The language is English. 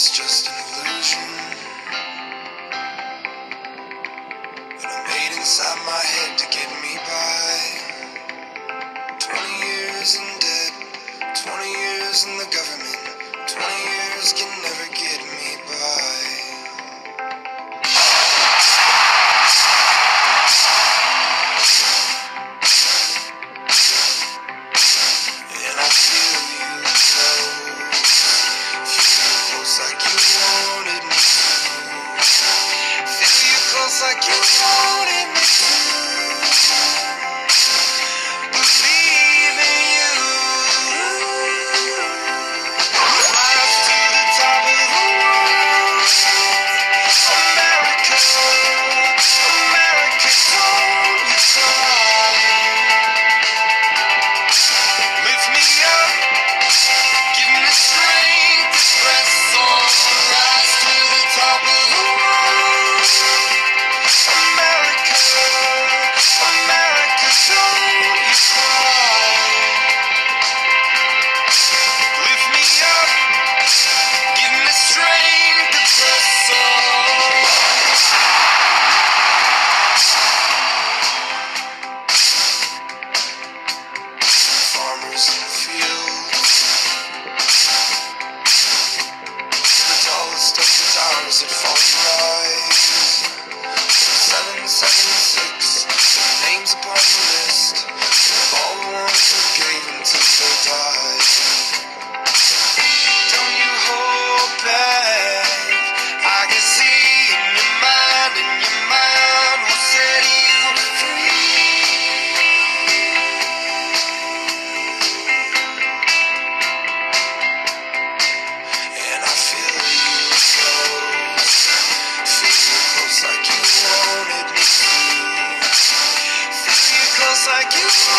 It's just an illusion that I made inside my head to get me by. 20 years in debt, 20 years in the government, 20 years getting like you.